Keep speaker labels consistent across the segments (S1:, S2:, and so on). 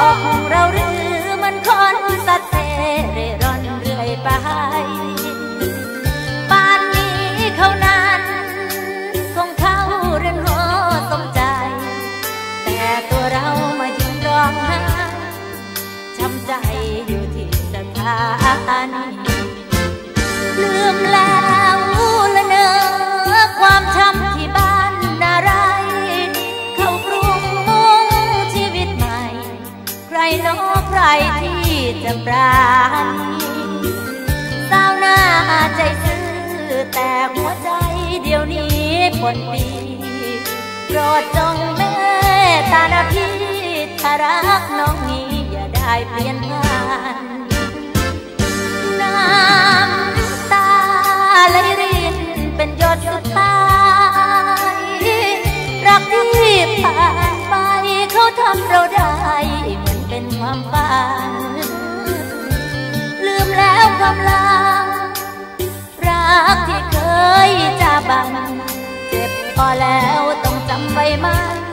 S1: อกเราหรือมันคนสัตเตเร่ร่อนเรื่อยไปป่านนี้เขานั้นคงเข้าเรือนหอสมใจ แต่ตัวเรามายืนร้องห้ช้ำใจอยู่ที่สถาน มปราณีสาวหน้าใจซื่อแต่หัวใจเดี๋ยวนี้ปวดปีโปรดจงเมตตาพี่ถ้ารักน้องนี้อย่าได้เปลี่ยนผ่านน้ำตาไหลรินเป็นหยดสุดท้ายรักที่ผ่านไปเขาทำเราได้เหมือนเป็นความฝัน มกำลัง รักที่เคยจะบัง เจ็บพอแล้วต้องจำไว้มัน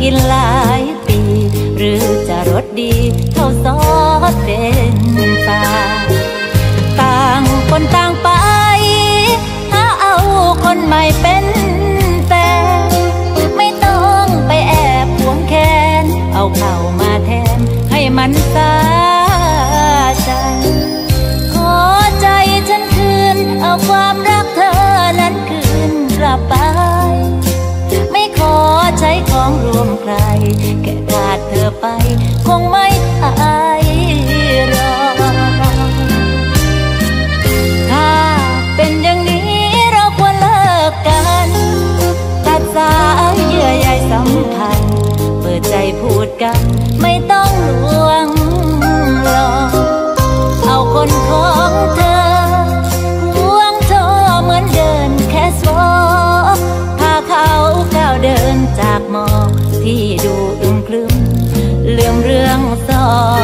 S1: กินหลายปี หรือจะรสดีเท่าซอสเป็นปลาต่างคนต่างไปหาเอาคนใหม่เป็นแฟนไม่ต้องไปแอบหวงแค้นเอาเข่ามาแทนให้มันสาใจ ขอใจฉันคืนเอาความรัก ขอใช้ของรวมใคร แค่ขาดเธอไป คงไม่อาย ที่ดูอึมครึมลืมเรื่องต่อ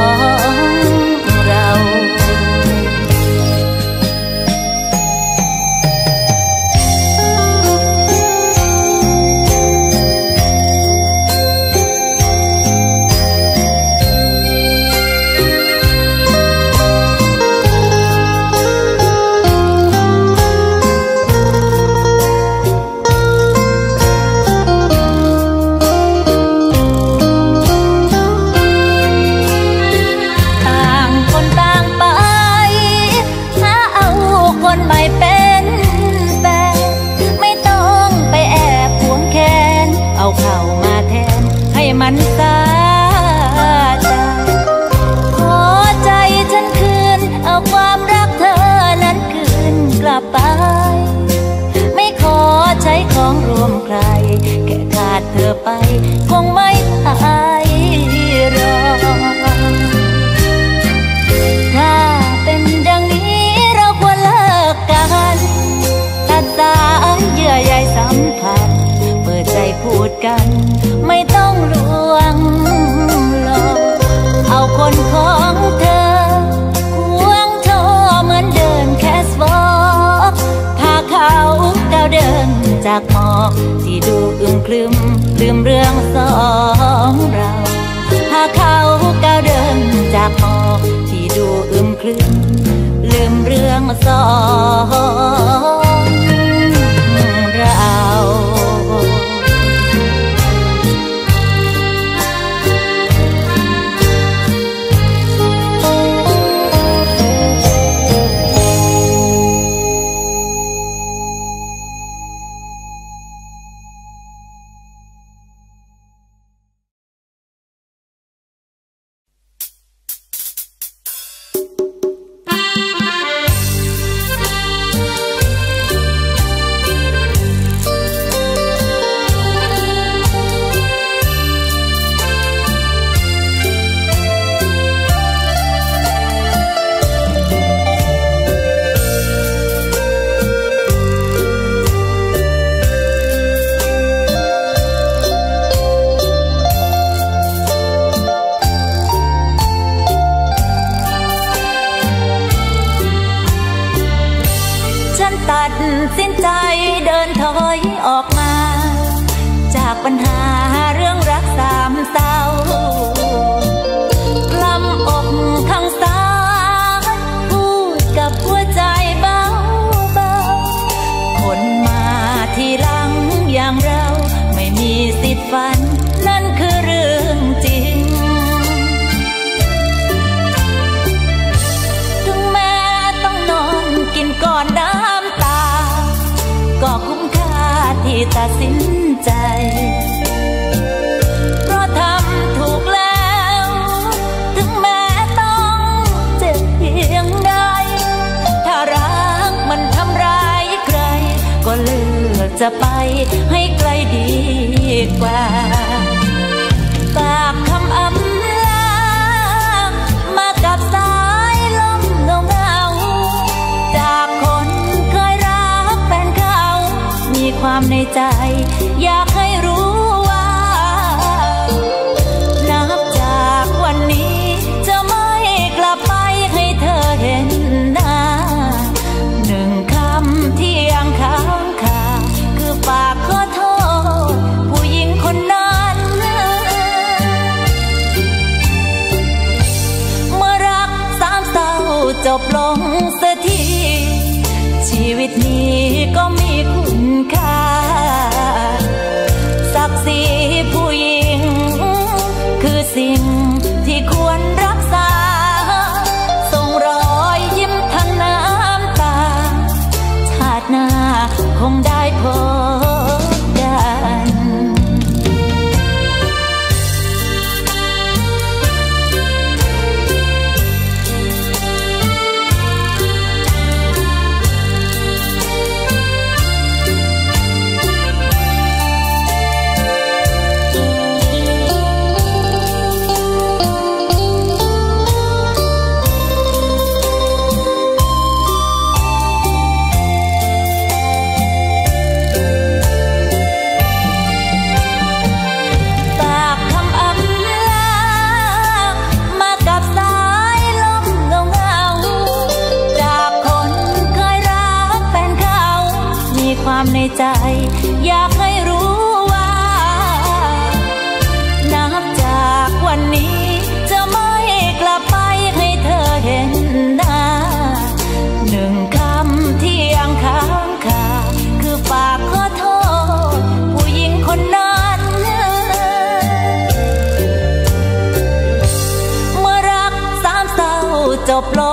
S1: រឿង ลืมเรื่องสอง ตัดสินใจ เพราะทำถูกแล้ว ถึงแม้ต้องเจ็บเพียงใด ถ้ารักมันทำร้ายใคร ก็เลือกจะไปให้ไกลดีกว่า ความในใจ อยากให้รู้ว่า นับจากวันนี้จะไม่กลับไปให้เธอเห็นหน้าหนึ่งคำที่ยังค้างคาคือฝากขอโทษ ผู้หญิงคนนั้น เมื่อรักสามเศร้าจบลงสียทีชีวิตนี้ก็มีคุณค่า รีผู้หญิง คือสิ่งที่ควรรักษา ส่งรอยยิ้มทั้งน้ำตา ชาติหน้าคงได้พบ จ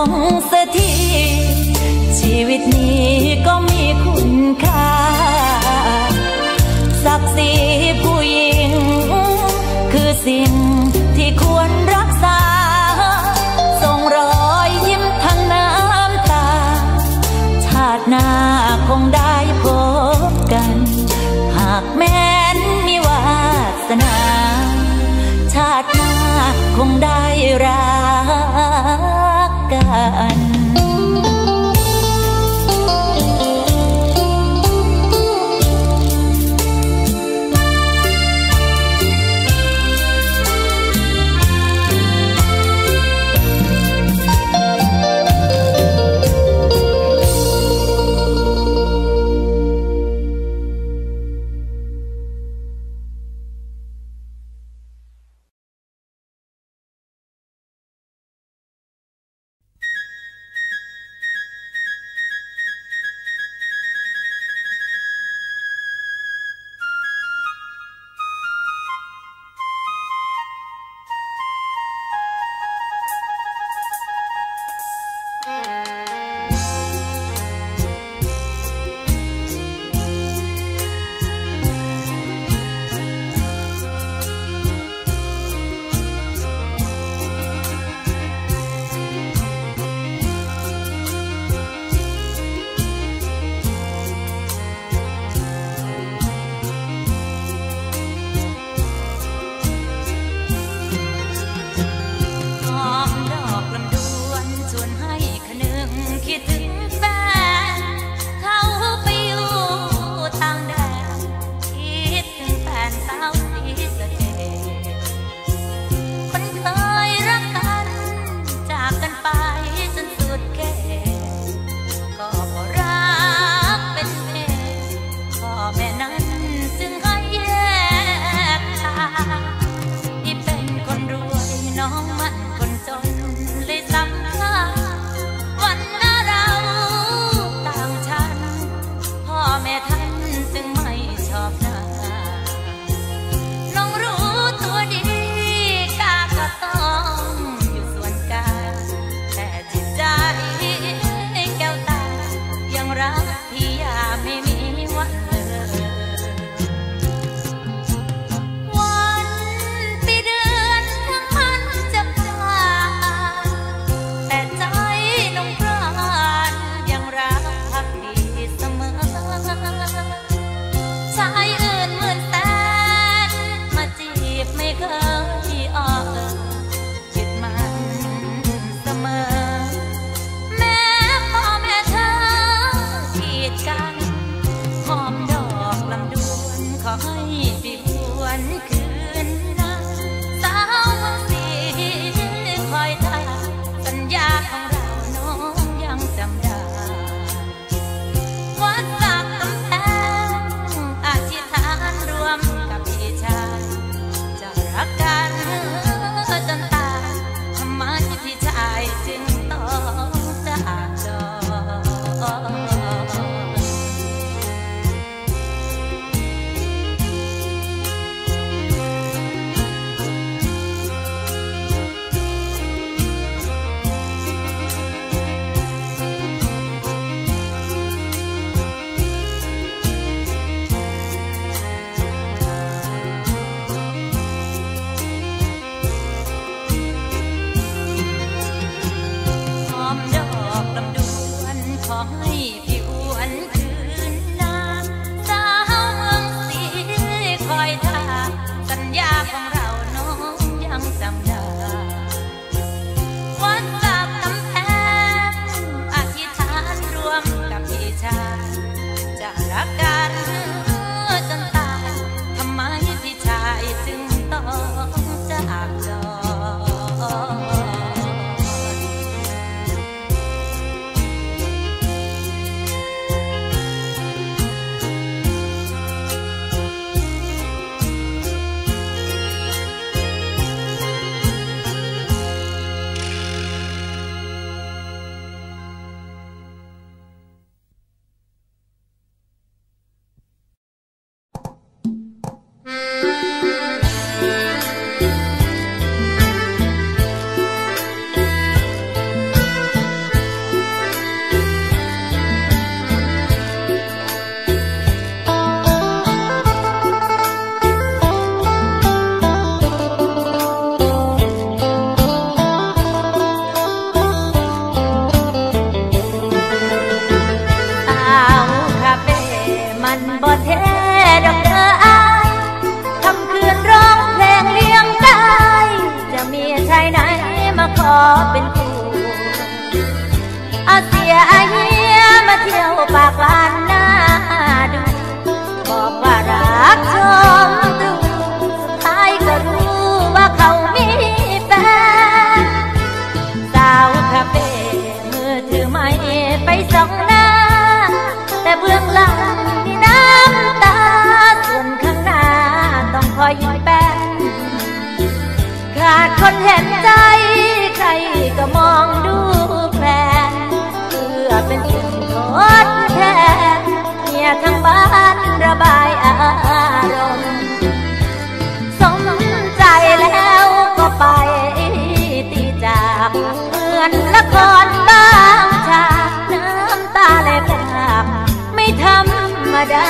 S1: ดา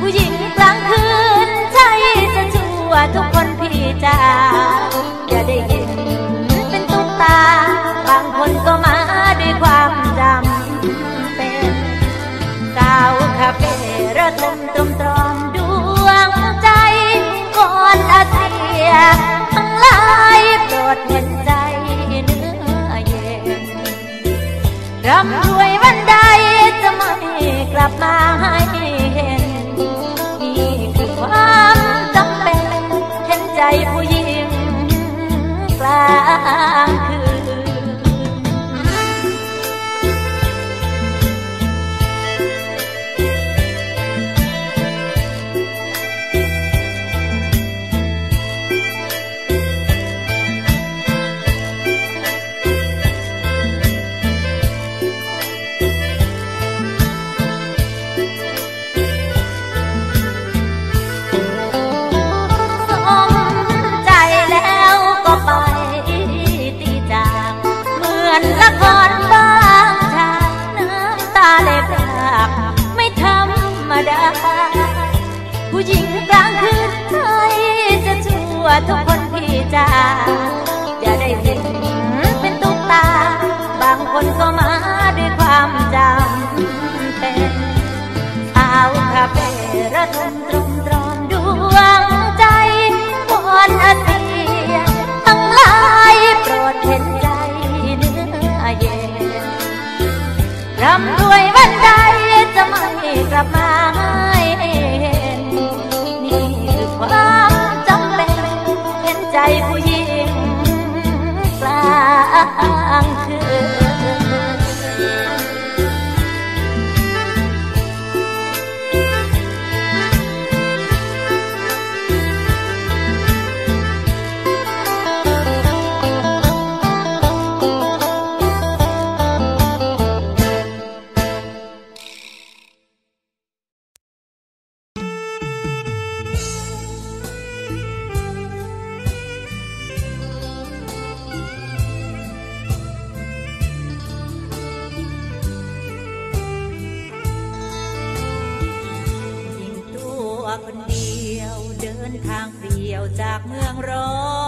S1: ผู้หญิงกลางคืนใช่จะชั่วทุกคนพี่จ้าอย่าได้เห็นเป็นตุ๊กตา บางคนก็มาด้วยความจำเป็นสาวคาเฟ่ระทมตมตรอมดวงใจก่อนอาเซียทั้งหลายโปรดเห็นใจเนื้อเย็นรำรวย มีความจำเป็นเห็นใจผู้หญิงกลาง ทุกคนพี่จ้าอย่ได้เห็นเป็นตุ๊กตา บางคนก็มาด้วยความจำเป็นเอาวคาเฟ่ระทมตร คนเดียว เดินทางเปลี่ยวจากเมืองร้อน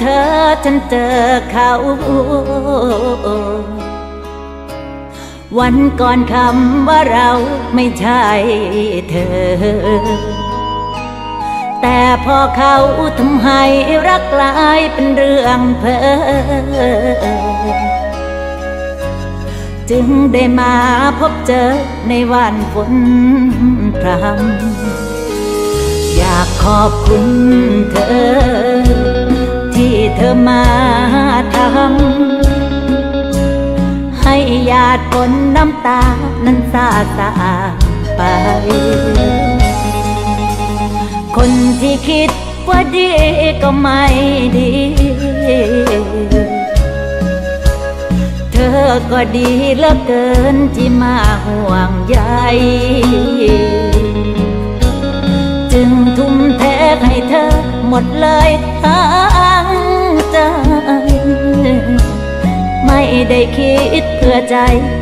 S2: เธ
S1: อจนเจอเขา วันก่อนคำว่าเราไม่ใช่เธอ แต่พอเขาทำให้รักกลายเป็นเรื่องเพ้อจึงได้มาพบเจอในวันฝนพรำอยากขอบคุณเธอ เธอมาทำให้ญาติผลน้ำตา นั้นซาซาไป คนที่คิดว่าดีก็ไม่ดี เธอก็ดีเหลือเกินที่มาห่วงใยจึงทุ่มเทให้เธอหมดเลยทั้ ไม่ได้คิดเพื่อใจ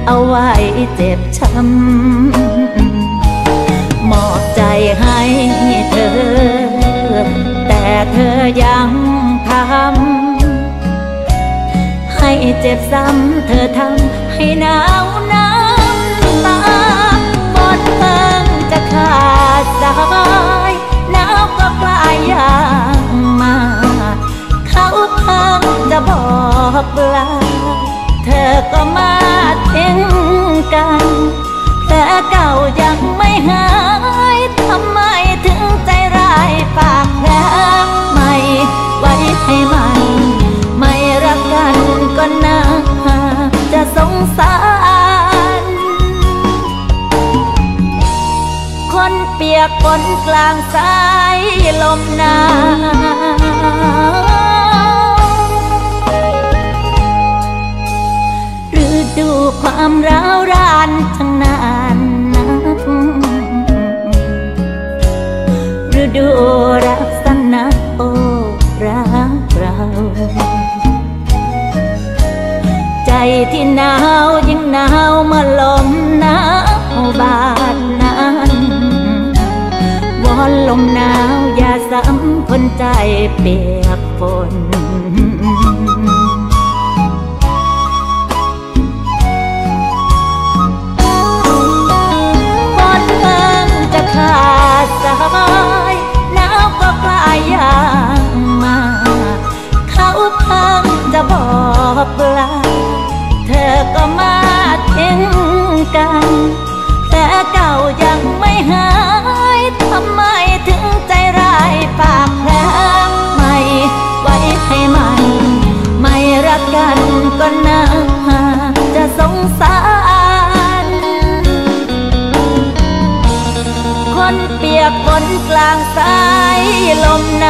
S1: เอาไว้เจ็บช้ำมอบใจให้เธอ แต่เธอยังทำให้เจ็บซ้ำเธอทำให้หนาวน้ำตาบดเพิ่งจะขาดสายหนาวก็กลายย่างมา เขาเพิ่งจะบอกลา เธอก็มาทิ้งกันแต่เก่ายังไม่หายทำไมถึงใจร้ายปากแผลไม่ไว้ให้มัน ไม่รักกันก็น่าจะสงสาร คนเปียกฝนกลางสายลมหนาว ดูความร้าวรานทั้งนานนักฤดูรักสนักโอรักเราใจที่หนาวยิ่งหนาวเมื่อลมหนาวบาดนั้นวอนลมหนาวอย่าซ้ำคนใจเปียกฝนายหนาวก็กลายอย่างมา เขาเพิ่งจะบอกเบอร์ คน